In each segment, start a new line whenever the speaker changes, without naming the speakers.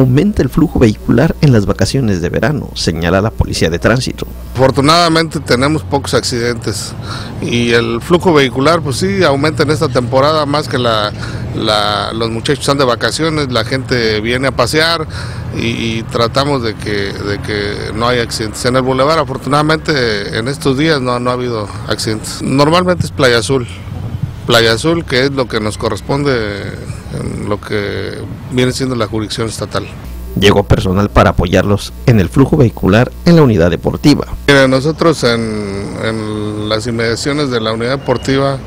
aumenta el flujo vehicular en las vacaciones de verano, señala la Policía de Tránsito.
Afortunadamente tenemos pocos accidentes y el flujo vehicular pues sí aumenta en esta temporada más que la, los muchachos están de vacaciones, la gente viene a pasear y, tratamos de que, de que no haya accidentes. En el bulevar afortunadamente en estos días no, no ha habido accidentes. Normalmente es Playa Azul. Playa Azul, que es lo que nos corresponde en lo que viene siendo la jurisdicción estatal.
Llegó personal para apoyarlos en el flujo vehicular en la unidad deportiva.
nosotros en, las inmediaciones de la unidad deportiva,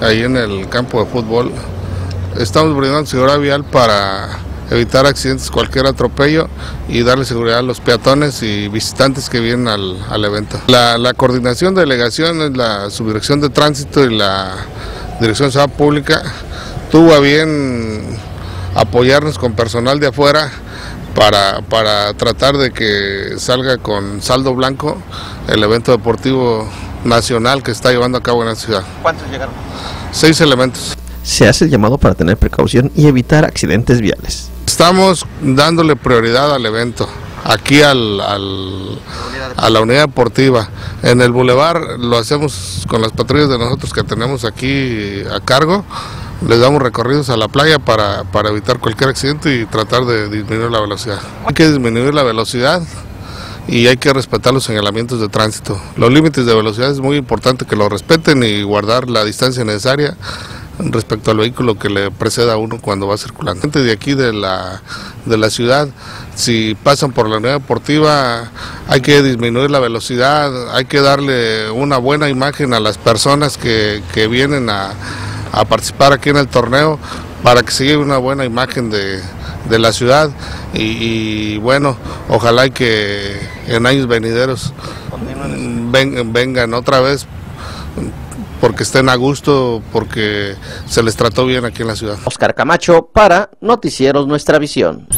ahí en el campo de fútbol, estamos brindando seguridad vial para evitar accidentes, cualquier atropello y darle seguridad a los peatones y visitantes que vienen al, evento. La, la coordinación de delegaciones, la subdirección de tránsito y la Dirección de Seguridad Pública tuvo a bien apoyarnos con personal de afuera para, para tratar de que salga con saldo blanco el evento deportivo nacional que está llevando a cabo en la ciudad.
¿Cuántos llegaron?
Seis elementos.
Se hace el llamado para tener precaución y evitar accidentes viales.
Estamos dándole prioridad al evento aquí al, a la unidad deportiva. En el bulevar lo hacemos con las patrullas de nosotros que tenemos aquí a cargo. Les damos recorridos a la playa para, para evitar cualquier accidente y tratar de disminuir la velocidad. Hay que disminuir la velocidad y hay que respetar los señalamientos de tránsito. Los límites de velocidad es muy importante que los respeten y guardar la distancia necesaria respecto al vehículo que le preceda a uno cuando va circulando. Gente de aquí de la, de la ciudad, si pasan por la unidad deportiva, hay que disminuir la velocidad, hay que darle una buena imagen a las personas que, vienen a, participar aquí en el torneo para que se lleve una buena imagen de, la ciudad y, bueno, ojalá que en años venideros vengan otra vez porque estén a gusto, porque se les trató bien aquí en la ciudad.
Oscar Camacho para Noticieros Nuestra Visión.